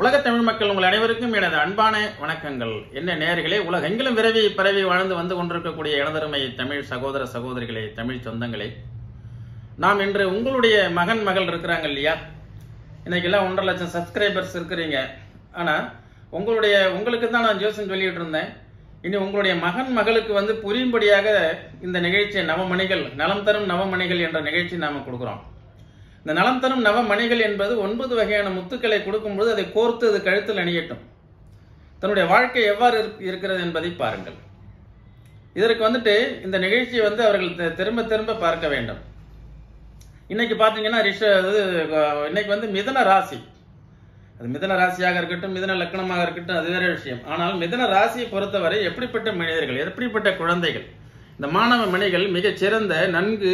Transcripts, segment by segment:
உலக தமிழ் மக்கள் உங்கள் அனைவருக்கும் எனது அன்பான வணக்கங்கள். என்ன நேர்களே உலகெங்கிலும் விரவி பரவி வாழ்ந்து வந்து கொண்டிருக்கக்கூடிய இனதருமை தமிழ் சகோதர சகோதரிகளே தமிழ் சொந்தங்களே. நாம் இன்று உங்களுடைய மகன் மகள் இருக்கிறாங்க இல்லையா? இன்னைக்கெல்லாம் ஒன்றரை லட்சம் சப்ஸ்கிரைபர்ஸ் இருக்கிறீங்க. ஆனால் உங்களுடைய உங்களுக்கு தான் நான் ஜோசன் சொல்லிட்டு இருந்தேன். இனி உங்களுடைய மகன் மகளுக்கு வந்து புரியும்படியாக இந்த நிகழ்ச்சியை நவமணிகள் நலம் தரும் நவமணிகள் என்ற நிகழ்ச்சி நாம கொடுக்குறோம். இந்த நலம் தரும் நவமணிகள் என்பது ஒன்பது வகையான முத்துக்களை கொடுக்கும்போது அதை கோர்த்து அது கழுத்தில் அணியட்டும். தன்னுடைய வாழ்க்கை எவ்வாறு இருக்கிறது என்பதை பாருங்கள். இதற்கு வந்துட்டு இந்த நிகழ்ச்சியை வந்து அவர்கள் திரும்ப திரும்ப பார்க்க வேண்டும். இன்னைக்கு பார்த்தீங்கன்னா ரிஷ இது, இன்னைக்கு வந்து மிதன ராசி. அது மிதன ராசியாக இருக்கட்டும் மிதன லக்னமாக இருக்கட்டும் அது வேற விஷயம். ஆனால் மிதன ராசியை பொறுத்தவரை எப்படிப்பட்ட மனிதர்கள் எப்படிப்பட்ட குழந்தைகள் இந்த மாணவ மணிகள் மிகச் சிறந்த நன்கு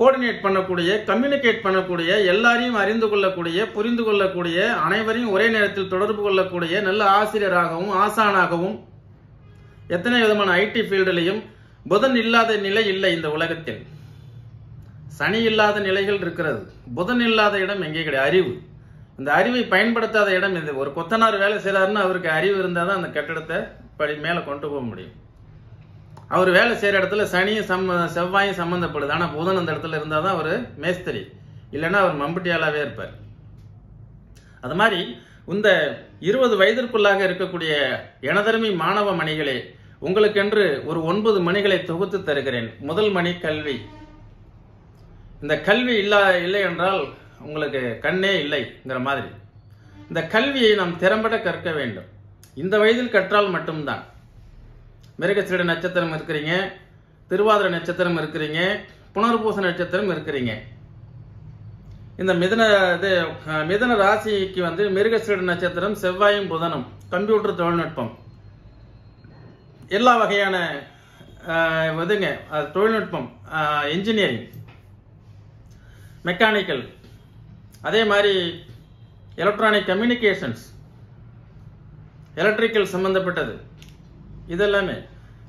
கோஆர்டினேட் பண்ணக்கூடிய கம்யூனிகேட் பண்ணக்கூடிய எல்லாரையும் அறிந்து கொள்ளக்கூடிய புரிந்து கொள்ளக்கூடிய அனைவரையும் ஒரே நேரத்தில் தொடர்பு கொள்ளக்கூடிய நல்ல ஆசிரியராகவும் ஆசானாகவும் எத்தனை விதமான ஐடி ஃபீல்டுலையும் புதன் இல்லாத நிலை இல்லை இந்த உலகத்தில். சனி இல்லாத நிலைகள் இருக்கிறது. புதன் இல்லாத இடம் எங்கே கிடையாது? அறிவு. இந்த அறிவை பயன்படுத்தாத இடம் இது. ஒரு கொத்தனார் வேலை செய்கிறாருன்னு அவருக்கு அறிவு இருந்தால் தான் அந்த கட்டிடத்தை படி மேலே கொண்டு போக முடியும். அவர் வேலை செய்கிற இடத்துல சனியும் சம்ம செவ்வாயும் சம்மந்தப்படுது ஆனால் புதன் அந்த இடத்துல இருந்தால் தான் அவர் மேஸ்திரி. இல்லைன்னா அவர் மம்புட்டியாலாகவே இருப்பார். அது மாதிரி இந்த இருபது வயதிற்குள்ளாக இருக்கக்கூடிய எனதருமை மாணவ மணிகளே உங்களுக்கென்று ஒரு ஒன்பது மணிகளை தொகுத்து தருகிறேன். முதல் மணி கல்வி. இந்த கல்வி இல்லா இல்லை என்றால் உங்களுக்கு கண்ணே இல்லைங்கிற மாதிரி. இந்த கல்வியை நாம் திறம்பட கற்க வேண்டும். இந்த வயதில் கற்றால் மட்டும்தான். மிருகசீட நட்சத்திரம் இருக்கிறீங்க திருவாதிரை நட்சத்திரம் இருக்கிறீங்க புனர்பூச நட்சத்திரம் இருக்கிறீங்க. இந்த மிதன இது மிதன ராசிக்கு வந்து மிருகசீட நட்சத்திரம் செவ்வாயும் புதனும் கம்ப்யூட்டர் தொழில்நுட்பம். எல்லா வகையான இதுங்க அது தொழில்நுட்பம் இன்ஜினியரிங் மெக்கானிக்கல் அதே மாதிரி எலக்ட்ரானிக் கம்யூனிகேஷன்ஸ் எலக்ட்ரிக்கல் சம்பந்தப்பட்டது. இதெல்லாமே.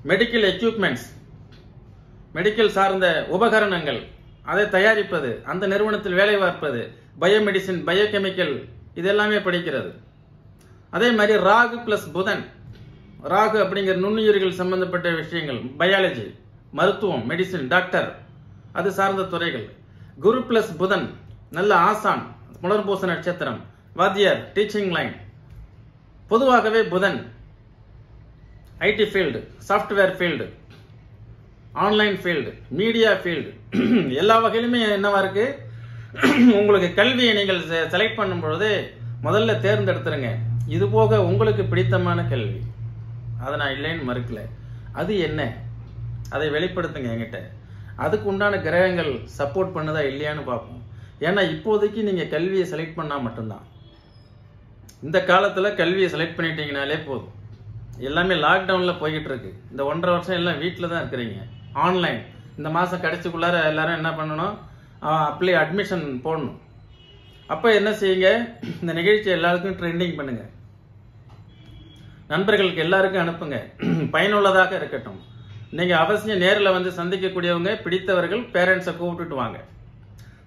மெடிக்கல் எக்யூப்மெண்ட்ஸ் மெடிக்கல் சார்ந்த உபகரணங்கள் அதை தயாரிப்பது அந்த நிறுவனத்தில் வேலை பார்ப்பது பயோமெடிசின் பயோகெமிக்கல் இதெல்லாமே படிக்கிறது. அதே மாதிரி ராகு பிளஸ் புதன் ராகு அப்படிங்கிற நுண்ணுயிர்கள் சம்பந்தப்பட்ட விஷயங்கள் பயாலஜி மருத்துவம் மெடிசின் டாக்டர் அது சார்ந்த துறைகள். குரு பிளஸ் புதன் நல்ல ஆசான் புனர்பூச நட்சத்திரம் வாத்தியார் டீச்சிங் லைன் பொதுவாகவே புதன் IT field software field online field media field. எல்லா வகையிலுமே என்னவா இருக்கு? உங்களுக்கு கல்வியை நீங்கள் செலக்ட் பண்ணும் பொழுது முதல்ல தேர்ந்தெடுத்துருங்க. இது போக உங்களுக்கு பிடித்தமான கல்வி. அதை நான் இல்லைன்னு மறுக்கல. அது என்ன? அதை வெளிப்படுத்துங்க என்கிட்ட. அதுக்கு உண்டான கிரகங்கள் சப்போர்ட் பண்ணுதா இல்லையான்னு பார்ப்போம். ஏன்னா இப்போதைக்கு நீங்கள் கல்வியை செலக்ட் பண்ணால் மட்டும்தான். இந்த காலத்தில் கல்வியை செலக்ட் பண்ணிட்டீங்கனாலே போதும். எல்லாமே லாக்டவுனில் போய்கிட்டு இருக்கு இந்த ஒன்றரை வருஷம் எல்லாம் வீட்டில் தான் இருக்கிறீங்க. ஆன்லைன் இந்த மாதம் கடைசிக்குள்ளார எல்லாரும் என்ன பண்ணணும்? அப்ளை அட்மிஷன் போடணும். அப்போ என்ன செய்யுங்க? இந்த நிகழ்ச்சி எல்லாருக்கும் ட்ரெண்டிங் பண்ணுங்க. நண்பர்களுக்கு எல்லாருக்கும் அனுப்புங்க. பயனுள்ளதாக இருக்கட்டும். நீங்கள் அவசியம் நேரில் வந்து சந்திக்கக்கூடியவங்க பிடித்தவர்கள் பேரண்ட்ஸை கூப்பிட்டுட்டு வாங்க.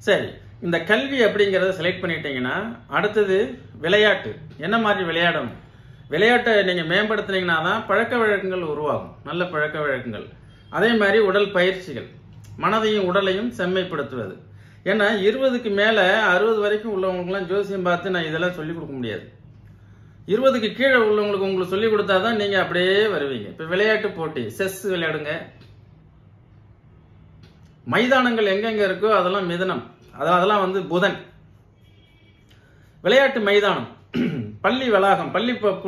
சரி இந்த கல்வி அப்படிங்கிறத செலக்ட் பண்ணிட்டீங்கன்னா அடுத்தது விளையாட்டு. என்ன மாதிரி விளையாடணும்? விளையாட்டை நீங்கள் மேம்படுத்துனீங்கன்னா தான் பழக்க வழக்கங்கள் உருவாகும். நல்ல பழக்க வழக்கங்கள். அதே மாதிரி உடல் பயிற்சிகள். மனதையும் உடலையும் செம்மைப்படுத்துவது. ஏன்னா இருபதுக்கு மேலே அறுபது வரைக்கும் உள்ளவங்களுக்குலாம் ஜோசியம் பார்த்து நான் இதெல்லாம் சொல்லிக் கொடுக்க முடியாது. இருபதுக்கு கீழே உள்ளவங்களுக்கு உங்களுக்கு சொல்லி கொடுத்தாதான் நீங்கள் அப்படியே வருவீங்க. இப்போ விளையாட்டு போட்டி. செஸ் விளையாடுங்க. மைதானங்கள் எங்கெங்கே இருக்கோ அதெல்லாம் மிதனம். அதான் அதெல்லாம் வந்து புதன். விளையாட்டு மைதானம். பள்ளி வளாகம் பள்ளி ப-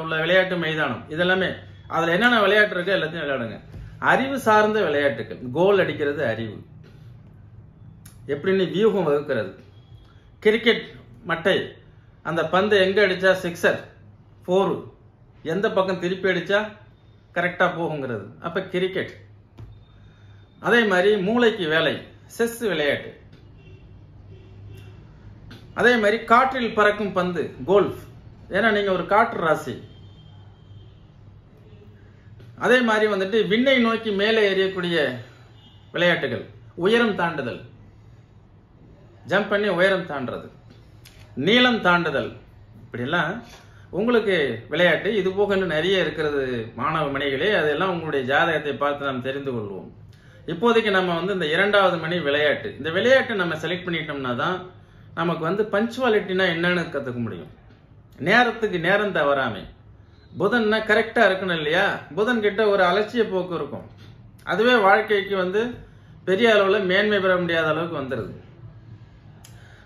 உள்ள விளையாட்டு மைதானம் இதெல்லாமே அதில் என்னென்ன விளையாட்டு இருக்கோ எல்லாத்தையும் விளையாடுங்க. அறிவு சார்ந்த விளையாட்டுகள். கோல் அடிக்கிறது அறிவு. எப்படின்னு வியூகம் வகுக்கிறது. கிரிக்கெட் மட்டை. அந்த பந்து எங்கே அடித்தா சிக்ஸர் ஃபோரு எந்த பக்கம் திருப்பி அடித்தா கரெக்டாக போகுங்கிறது. அப்போ கிரிக்கெட் அதே மாதிரி மூளைக்கு வேலை. செஸ் விளையாட்டு. அதே மாதிரி காற்றில் பறக்கும் பந்து கோல்ஃப் ஏன்னா நீங்கள் ஒரு காற்று ராசி. அதே மாதிரி வந்துட்டு விண்ணை நோக்கி மேலே எறியக்கூடிய விளையாட்டுகள். உயரம் தாண்டுதல். ஜம்ப் பண்ணி உயரம் தாண்டுறது. நீளம் தாண்டுதல். இப்படிலாம் உங்களுக்கு விளையாட்டு. இது போக இன்னும் நிறைய இருக்கிறது மாணவ மணிகளே. அதெல்லாம் உங்களுடைய ஜாதகத்தை பார்த்து நாம் தெரிந்து கொள்வோம். இப்போதைக்கு நம்ம வந்து இந்த இரண்டாவது மணி விளையாட்டு. இந்த விளையாட்டை நம்ம செலக்ட் பண்ணிட்டோம்னா தான் நமக்கு வந்து பஞ்சுவாலிட்டினா என்னன்னு கற்றுக்க முடியும். நேரத்துக்கு நேரம் தவறாமை. புதன்னா கரெக்டாக இருக்கணும் இல்லையா? புதன் கிட்ட ஒரு அலட்சிய போக்கு இருக்கும். அதுவே வாழ்க்கைக்கு வந்து பெரிய அளவில் மேன்மை பெற முடியாத அளவுக்கு வந்துடுது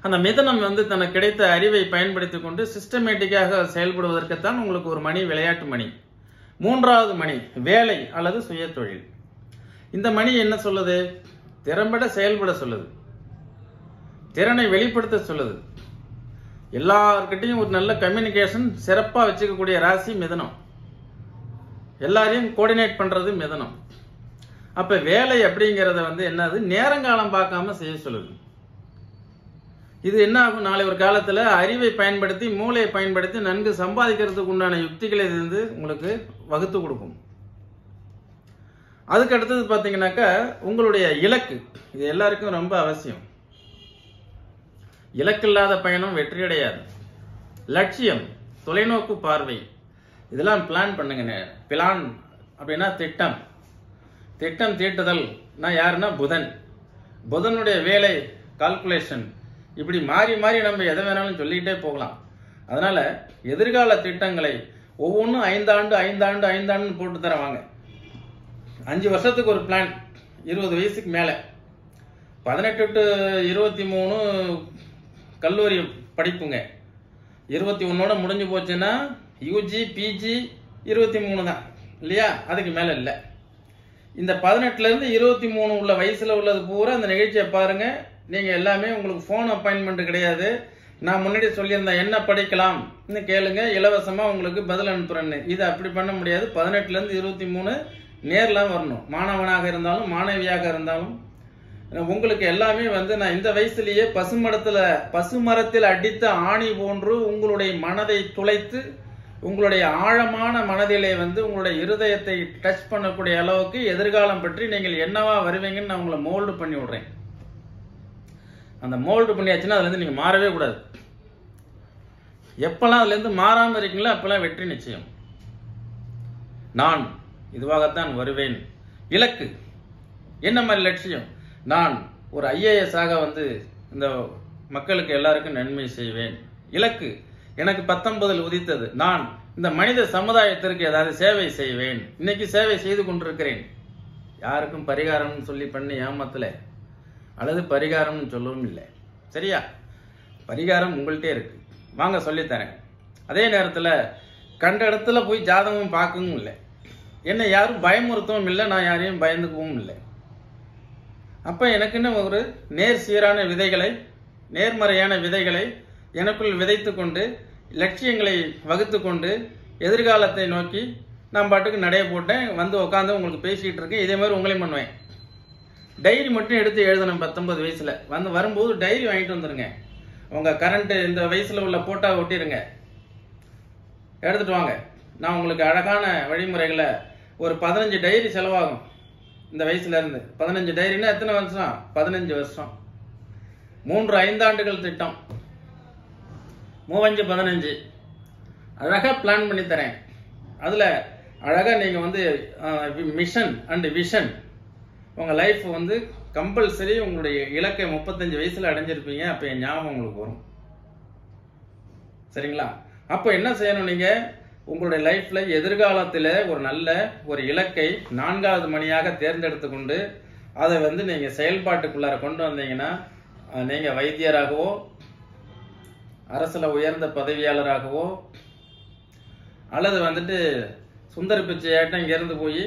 அந்த மிதனம் வந்து தனக்கு கிடைத்த அறிவை பயன்படுத்தி கொண்டு சிஸ்டமேட்டிக்காக செயல்படுவதற்குத்தான் உங்களுக்கு ஒரு மணி விளையாட்டு மணி. மூன்றாவது மணி வேலை அல்லது சுயதொழில். இந்த மணி என்ன சொல்லுது? திறம்பட செயல்பட சொல்லுது. திறனை வெளிப்படுத்த சொல்லுது. எல்லார்கிட்டையும் ஒரு நல்ல கம்யூனிகேஷன் சிறப்பாக வச்சுக்கக்கூடிய ராசி மிதனம். எல்லாரையும் கோஆர்டினேட் பண்ணுறது மிதனம். அப்போ வேலை அப்படிங்கிறத வந்து என்னது? நேரங்காலம் பார்க்காம செய்ய சொல்லுது. இது என்ன ஆகும்? நாளை ஒரு காலத்தில் அறிவை பயன்படுத்தி மூளையை பயன்படுத்தி நன்கு சம்பாதிக்கிறதுக்கு உண்டான யுக்திகளை இது வந்து உங்களுக்கு வகுத்து கொடுக்கும். அதுக்கு அடுத்தது பார்த்தீங்கன்னாக்கா உங்களுடைய இலக்கு. இது எல்லாருக்கும் ரொம்ப அவசியம். இலக்கில்லாத பயணம் வெற்றியடையாது லட்சியம் தொலைநோக்கு பார்வை. இதெல்லாம் பிளான் பண்ணுங்க பிளான் அப்படின்னா திட்டம். திட்டம் தீட்டுதல். நான் யாருன்னா புதன். புதனுடைய வேலை கால்குலேஷன் இப்படி மாறி மாறி நம்ம எதை வேணாலும் சொல்லிக்கிட்டே போகலாம். அதனால் எதிர்கால திட்டங்களை ஒவ்வொன்றும் ஐந்தாண்டு ஐந்தாண்டு ஐந்தாண்டு போட்டு தரவாங்க. அஞ்சு வருஷத்துக்கு ஒரு பிளான் இருபது வயசுக்கு மேலே. பதினெட்டு டு இருபத்தி மூணு கல்லூரி படிப்புங்க. இருபத்தி ஒன்னோட முடிஞ்சு போச்சுன்னா யூஜி பிஜி இருபத்தி மூணு தான். இல்லையா? அதுக்கு மேலே இல்லை. இந்த பதினெட்டுலேருந்து இருபத்தி மூணு உள்ள வயசில் உள்ளது பூரா அந்த நிகழ்ச்சியை பாருங்க. நீங்கள் எல்லாமே உங்களுக்கு ஃபோன் அப்பாயின்மெண்ட் கிடையாது. நான் முன்னாடி சொல்லியிருந்தேன் என்ன படிக்கலாம் கேளுங்க. இலவசமாக உங்களுக்கு பதில் அனுப்புறேன்னு. இது அப்படி பண்ண முடியாது. பதினெட்டுலேருந்து இருபத்தி மூணு நேர்லாம் வரணும். மாணவனாக இருந்தாலும் மாணவியாக இருந்தாலும் உங்களுக்கு எல்லாமே வந்து நான் இந்த வயசுலயே பசுமரத்துல பசுமரத்தில் அடித்த ஆணி போன்று உங்களுடைய மனதை துளைத்து உங்களுடைய ஆழமான மனதிலே வந்து உங்களுடைய இருதயத்தை டச் பண்ணக்கூடிய அளவுக்கு எதிர்காலம் பற்றி நீங்கள் என்னவா வருவீங்கன்னு நான் உங்களை மோல்டு பண்ணி விடுறேன். அந்த மோல்டு பண்ணியாச்சுன்னா அதுல நீங்கள் நீங்க மாறவே கூடாது. எப்பெல்லாம் அதுல இருந்து மாறாம இருக்கீங்களோ அப்பெல்லாம் வெற்றி நிச்சயம். நான் இதுவாகத்தான் வருவேன். இலக்கு. என்ன மாதிரி லட்சியம்? நான் ஒரு ஐஏஎஸ்ஸாக வந்து இந்த மக்களுக்கு எல்லாருக்கும் நன்மை செய்வேன். இலக்கு. எனக்கு பத்தொன்பதில் உதித்தது. நான் இந்த மனித சமுதாயத்திற்கு ஏதாவது சேவை செய்வேன். இன்னைக்கு சேவை செய்து கொண்டிருக்கிறேன். யாருக்கும் பரிகாரம்னு சொல்லி பண்ணி ஏமாத்தல. அல்லது பரிகாரம்னு சொல்லவும் இல்லை. சரியா? பரிகாரம் உங்கள்கிட்டே இருக்கு. வாங்க சொல்லித்தரேன். அதே நேரத்தில் கண்ட இடத்துல போய் ஜாதகம் பார்க்கவும் இல்லை. என்னை யாரும் பயமுறுத்தவும் இல்லை நான் யாரையும் பயந்துக்கவும் இல்லை. அப்போ எனக்குன்னு ஒரு நேர் சீரான விதைகளை நேர்மறையான விதைகளை எனக்குள் விதைத்து கொண்டு லட்சியங்களை வகுத்து கொண்டு எதிர்காலத்தை நோக்கி நான் பாட்டுக்கு நடைய போட்டேன் வந்து உட்காந்து உங்களுக்கு பேசிகிட்டு இருக்கேன் இதே மாதிரி உங்களையும் பண்ணுவேன். டைரி மட்டும் எடுத்து எழுதணும் பத்தொன்பது வயசில். வந்து வரும்போது டைரி வாங்கிட்டு வந்துடுங்க உங்கள் கரண்ட்டு இந்த வயசில் உள்ள போட்டா ஒட்டிடுங்க எடுத்துட்டு வாங்க. நான் உங்களுக்கு அழகான வழிமுறைகளை ஒரு பதினஞ்சு டைரி செலவாகும். இந்த வயசுல இருந்து. பதினஞ்சு டைரின்னா எத்தனை வருஷம்? பதினஞ்சு வருஷம். மூன்று ஐந்தாண்டுகள் திட்டம். மூவஞ்சு பதினஞ்சு. அழகா பிளான் பண்ணி தரேன். அதுல அழகா நீங்க வந்து மிஷன் அண்ட் விஷன் உங்க லைஃப் வந்து கம்பல்சரி உங்களுடைய இலக்கை முப்பத்தஞ்சு வயசுல அடைஞ்சிருப்பீங்க. அப்ப என் ஞாபகம் உங்களுக்கு வரும். சரிங்களா? அப்போ என்ன செய்யணும் நீங்க? உங்களுடைய லைஃப்ல எதிர்காலத்தில் ஒரு நல்ல ஒரு இலக்கை நான்காவது மணியாக தேர்ந்தெடுத்து கொண்டு அதை வந்து நீங்க செயல்பாட்டுக்குள்ளார கொண்டு வந்தீங்கன்னா நீங்கள் நீங்க வைத்தியராகவோ அரசுல உயர்ந்த பதவியாளராகவோ அல்லது வந்துட்டு சுந்தர பிச்சையாட்டம் இங்கேருந்து போய்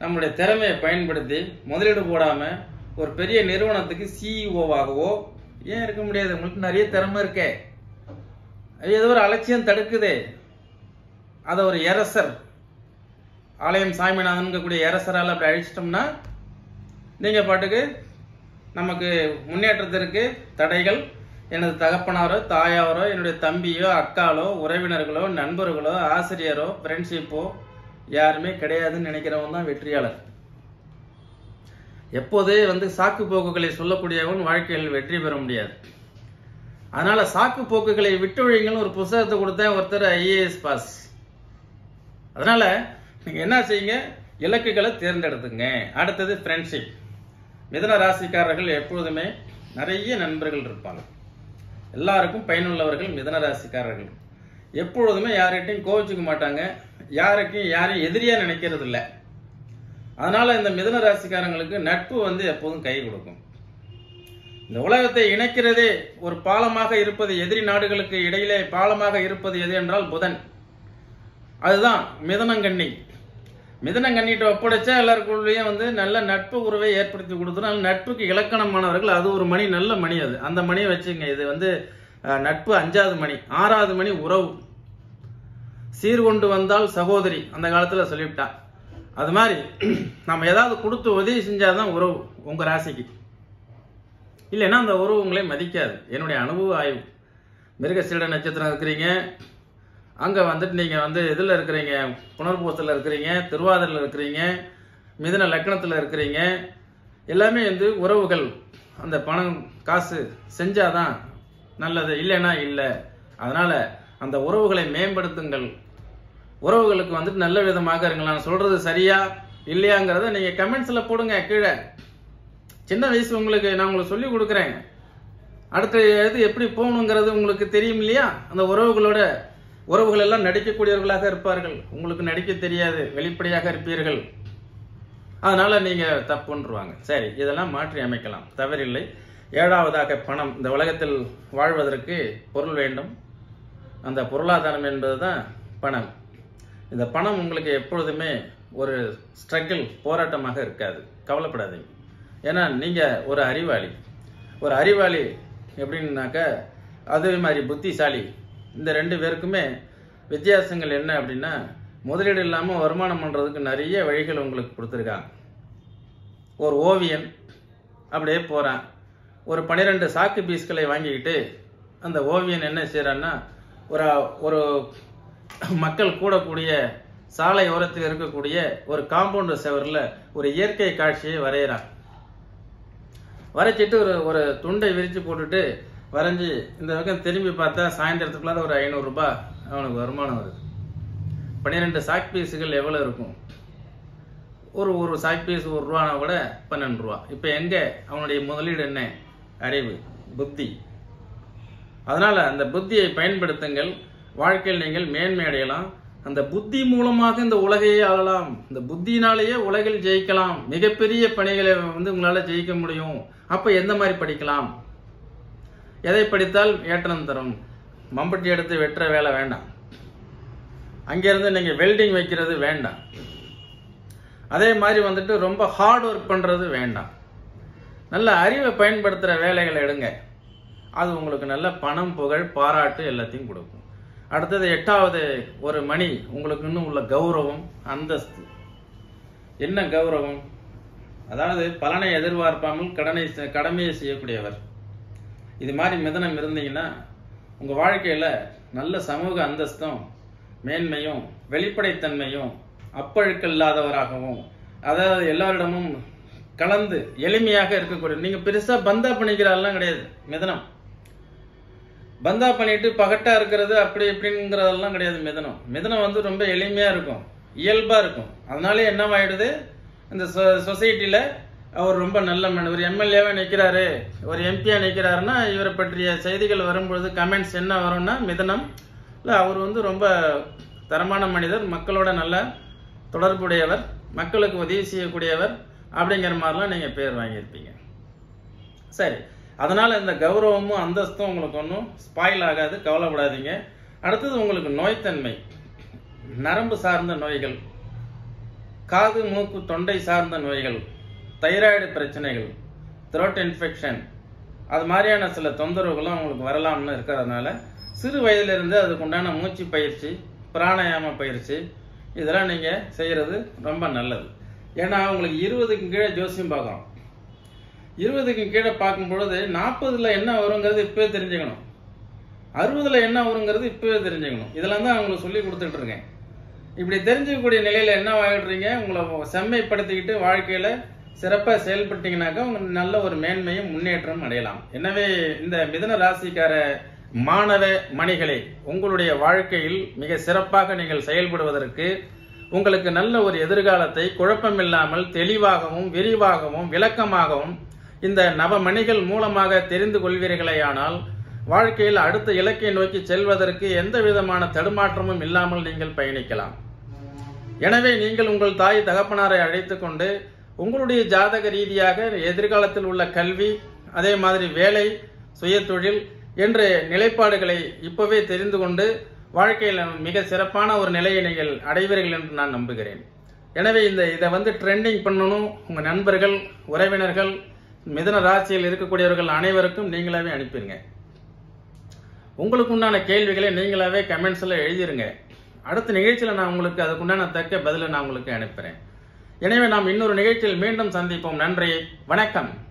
நம்மளுடைய திறமையை பயன்படுத்தி முதலீடு போடாம ஒரு பெரிய நிறுவனத்துக்கு சிஇஓவாகவோ ஏன் இருக்க முடியாது? உங்களுக்கு நிறைய திறமை இருக்கே. அது ஏதோ ஒரு அலட்சியம் தடுக்குதே. அதை ஒரு எரசர் ஆலயம் சாமிநாதன் கூடிய எரசரால் அப்படி அழிச்சிட்டோம்னா நீங்கள் பாட்டுக்கு நமக்கு முன்னேற்றத்திற்கு தடைகள் எனது தகப்பனாரோ தாயாரோ என்னுடைய தம்பியோ அக்காலோ உறவினர்களோ நண்பர்களோ ஆசிரியரோ ஃப்ரெண்ட்ஷிப்போ யாருமே கிடையாதுன்னு நினைக்கிறவன் தான் வெற்றியாளர். எப்போதே வந்து சாக்கு போக்குகளை சொல்லக்கூடியவன் வாழ்க்கையில் வெற்றி பெற முடியாது. அதனால சாக்கு போக்குகளை விட்டொழிங்கன்னு ஒரு புத்தகத்தை கொடுத்தேன் ஒருத்தர் ஐஏஎஸ் பாஸ். அதனால் நீங்கள் என்ன செய்யுங்க? இலக்குகளை தேர்ந்தெடுத்துங்க. அடுத்தது ஃப்ரெண்ட்ஷிப் மிதன ராசிக்காரர்கள் எப்பொழுதுமே நிறைய நண்பர்கள் இருப்பாங்க. எல்லாருக்கும் பயனுள்ளவர்கள் மிதன ராசிக்காரர்கள். எப்பொழுதுமே யார்கிட்டையும் கோவிச்சுக்க மாட்டாங்க. யாருக்கும் யாரையும் எதிரியாக நினைக்கிறது இல்லை அதனால் இந்த மிதன ராசிக்காரங்களுக்கு நட்பு வந்து எப்போதும் கை கொடுக்கும். இந்த உலகத்தை இணைக்கிறதே ஒரு பாலமாக இருப்பது எதிரி நாடுகளுக்கு இடையிலே பாலமாக இருப்பது எது என்றால் புதன். அதுதான் மிதனங்கண்ணி. மிதனங்கண்ணிட்ட ஒப்படைச்சா எல்லாருக்குள்ளேயும் வந்து நல்ல நட்பு உறவை ஏற்படுத்தி கொடுத்துரும் நட்புக்கு இலக்கணமானவர்கள் அது ஒரு மணி நல்ல மணி அது. அந்த மணியை வச்சுங்க இது வந்து நட்பு அஞ்சாவது மணி ஆறாவது மணி உறவு. சீர்கொண்டு வந்தால் சகோதரி அந்த காலத்தில் சொல்லிவிட்டான் அது மாதிரி நம்ம ஏதாவது கொடுத்து உதவி செஞ்சாதான் உறவு உங்க ராசிக்கு. இல்லைன்னா அந்த உறவு உங்களே மதிக்காது. என்னுடைய அனுபவ ஆய்வு. மிருகசீட நட்சத்திரம் இருக்கிறீங்க அங்கே வந்துட்டு நீங்கள் வந்து இதில் இருக்கிறீங்க? புனர்பூசத்தில் இருக்கிறீங்க திருவாதிரில் இருக்கிறீங்க மிதன லக்கணத்தில் இருக்கிறீங்க. எல்லாமே வந்து உறவுகள். அந்த பணம் காசு செஞ்சாதான் நல்லது. இல்லைன்னா இல்லை. அதனால் அந்த உறவுகளை மேம்படுத்துங்கள். உறவுகளுக்கு வந்துட்டு நல்ல விதமாக இருங்கள். நான் சொல்கிறது சரியா? இல்லையாங்கிறத நீங்கள் கமெண்ட்ஸில் போடுங்க கீழே. சின்ன வயசு உங்களுக்கு நான் உங்களுக்கு சொல்லி கொடுக்குறேன். அடுத்த இது எப்படி போகணுங்கிறது உங்களுக்கு தெரியும் இல்லையா? அந்த உறவுகளோட உறவுகள் எல்லாம் நடிக்கக்கூடியவர்களாக இருப்பார்கள். உங்களுக்கு நடிக்க தெரியாது வெளிப்படையாக இருப்பீர்கள். அதனால நீங்க தப்புன்றுவாங்க. சரி இதெல்லாம் மாற்றி அமைக்கலாம். தவறில்லை. ஏழாவதாக பணம். இந்த உலகத்தில் வாழ்வதற்கு பொருள் வேண்டும். அந்த பொருளாதாரம் என்பதுதான் பணம். இந்த பணம் உங்களுக்கு எப்பொழுதுமே ஒரு ஸ்ட்ரகிள் போராட்டமாக இருக்காது. கவலைப்படாதீங்க. ஏன்னா நீங்கள் ஒரு அறிவாளி. ஒரு அறிவாளி எப்படின்னாக்க அதே மாதிரி புத்திசாலி. இந்த ரெண்டு பேருக்குமே வித்தியாசங்கள் என்ன அப்படின்னா முதலீடு இல்லாமல் வருமானம் பண்ணுறதுக்கு நிறைய வழிகள் உங்களுக்கு கொடுத்துருக்காங்க. ஒரு ஓவியன் அப்படியே போகிறான் ஒரு பன்னிரெண்டு சாக்கு பீஸ்களை வாங்கிக்கிட்டு அந்த ஓவியன் என்ன செய்கிறான்னா ஒரு ஒரு மக்கள் கூடக்கூடிய சாலை ஓரத்தில் இருக்கக்கூடிய ஒரு காம்பவுண்டு செவரில் ஒரு இயற்கை காட்சியை வரைகிறான் வரைச்சிட்டு ஒரு ஒரு துண்டை விரித்து போட்டுட்டு வரைஞ்சி இந்த பக்கம் திரும்பி பார்த்தா சாயந்தரத்துக்குள்ளார ஒரு ஐநூறுரூபா அவனுக்கு வருமானம் வருது. பன்னிரெண்டு சாக் பீஸுகள் எவ்வளோ இருக்கும்? ஒரு ஒரு சாக் பீஸ் ஒரு ரூபானா கூட பன்னெண்டு ரூபா. இப்போ எங்கே? அவனுடைய முதலீடு என்ன? அறிவு புத்தி. அதனால் அந்த புத்தியை பயன்படுத்துங்கள். வாழ்க்கையில் நீங்கள் மேன்மை அடையலாம். அந்த புத்தி மூலமாக இந்த உலகையே ஆளலாம். இந்த புத்தினாலேயே உலகில் ஜெயிக்கலாம். மிகப்பெரிய பணிகளை வந்து உங்களால் ஜெயிக்க முடியும். அப்போ எந்த மாதிரி படிக்கலாம்? எதை படித்தால் ஏற்றம் தரும்? மம்பட்டி எடுத்து வெட்டுற வேலை வேண்டாம். அங்கேருந்து நீங்கள் வெல்டிங் வைக்கிறது வேண்டாம். அதே மாதிரி வந்துட்டு ரொம்ப ஹார்ட் ஒர்க் பண்ணுறது வேண்டாம். நல்ல அறிவை பயன்படுத்துகிற வேலைகளை எடுங்க. அது உங்களுக்கு நல்ல பணம் புகழ் பாராட்டு எல்லாத்தையும் கொடுக்கும். அடுத்தது எட்டாவது ஒரு மணி உங்களுக்கு இன்னும் உள்ள கௌரவம் அந்தஸ்து. என்ன கௌரவம்? அதாவது பலனை எதிர்பார்ப்பாமல் கடனை கடமையை செய்யக்கூடியவர். இது மாதிரி மிதனம் இருந்தீங்கன்னா உங்க வாழ்க்கையில நல்ல சமூக அந்தஸ்தும் மேன்மையும் வெளிப்படைத்தன்மையும் அப்பழுக்கில்லாதவராகவும் அதாவது எல்லாரிடமும் கலந்து எளிமையாக இருக்கக்கூடிய நீங்க பெருசா பந்தா பண்ணிக்கிறாரெல்லாம் கிடையாது மிதனம். பந்தா பண்ணிட்டு பகட்டா இருக்கிறது அப்படி இப்படிங்கிறதெல்லாம் கிடையாது மிதனம். மிதனம் வந்து ரொம்ப எளிமையா இருக்கும் இயல்பா இருக்கும். அதனாலே என்னவாயிடுது? இந்த சொசைட்டில அவர் ரொம்ப நல்ல மனிதர். ஒரு எம்எல்ஏவா நிற்கிறாரு ஒரு எம்பியா நிற்கிறாருன்னா இவரை பற்றிய செய்திகள் வரும்பொழுது கமெண்ட்ஸ் என்ன வரும்னா மிதனம். இல்லை அவர் வந்து ரொம்ப தரமான மனிதர் மக்களோட நல்ல தொடர்புடையவர் மக்களுக்கு உதவி செய்யக்கூடியவர் அப்படிங்கிற மாதிரிலாம் நீங்கள் பேர் வாங்கியிருப்பீங்க. சரி அதனால் இந்த கௌரவமும் அந்தஸ்தும் உங்களுக்கு ஒன்றும் ஸ்பாயில் ஆகாது கவலைப்படாதீங்க. அடுத்தது உங்களுக்கு நோய்த்தன்மை. நரம்பு சார்ந்த நோய்கள் காது மூக்கு தொண்டை சார்ந்த நோய்கள். தைராய்டு பிரச்சனைகள் த்ரோட் இன்ஃபெக்ஷன் அது மாதிரியான சில தொந்தரவுகளும் அவங்களுக்கு வரலாம்னு இருக்கிறதுனால சிறு வயதிலிருந்து அதுக்கு உண்டான மூச்சு பயிற்சி பிராணாயாம பயிற்சி இதெல்லாம் நீங்க செய்யறது ரொம்ப நல்லது. ஏன்னா அவங்களுக்கு இருபதுக்கு கீழே ஜோசியம் பார்க்குறோம் இருபதுக்கு கீழே பார்க்கும் பொழுது நாற்பதுல என்ன வருங்கிறது இப்போவே தெரிஞ்சுக்கணும். அறுபதுல என்ன வருங்கிறது இப்பவே தெரிஞ்சுக்கணும். இதெல்லாம் தான் அவங்களுக்கு சொல்லி கொடுத்துட்டு இருக்கேன். இப்படி தெரிஞ்சுக்கக்கூடிய நிலையில என்ன ஆகிடுறீங்க உங்களை செம்மைப்படுத்திக்கிட்டு வாழ்க்கையில சிறப்பாக செயல்பட்டீங்கன்னாக்கா உங்க நல்ல ஒரு மேன்மையும் முன்னேற்றம் அடையலாம். எனவே இந்த மிதன ராசிக்கார மாணவ மணிகளே உங்களுடைய வாழ்க்கையில் மிக சிறப்பாக நீங்கள் செயல்படுவதற்கு உங்களுக்கு நல்ல ஒரு எதிர்காலத்தை குழப்பமில்லாமல் தெளிவாகவும் விரிவாகவும் விளக்கமாகவும் இந்த நவமணிகள் மூலமாக தெரிந்து கொள்வீர்களேயானால் வாழ்க்கையில் அடுத்த இலக்கை நோக்கி செல்வதற்கு எந்த விதமான தடுமாற்றமும் இல்லாமல் நீங்கள் பயணிக்கலாம். எனவே நீங்கள் உங்கள் தாய் தகப்பனாரை அழைத்து கொண்டு உங்களுடைய ஜாதக ரீதியாக எதிர்காலத்தில் உள்ள கல்வி அதே மாதிரி வேலை சுயத்தொழில் என்ற நிலைப்பாடுகளை இப்பவே தெரிந்து கொண்டு வாழ்க்கையில் மிக சிறப்பான ஒரு நிலையை நீங்கள் அடைவீர்கள் என்று நான் நம்புகிறேன். எனவே இந்த இதை வந்து ட்ரெண்டிங் பண்ணணும். உங்கள் நண்பர்கள் உறவினர்கள் மிதன ராசியில் இருக்கக்கூடியவர்கள் அனைவருக்கும் நீங்களாவே அனுப்பிடுங்க உங்களுக்கு உண்டான கேள்விகளை நீங்களாவே கமெண்ட்ஸில் எழுதிருங்க. அடுத்த நிகழ்ச்சியில் நான் உங்களுக்கு அதுக்குண்டான தக்க பதிலை நான் உங்களுக்கு அனுப்புகிறேன் எனவே நாம் இன்னொரு நிகழ்ச்சியில் மீண்டும் சந்திப்போம். நன்றி. வணக்கம்.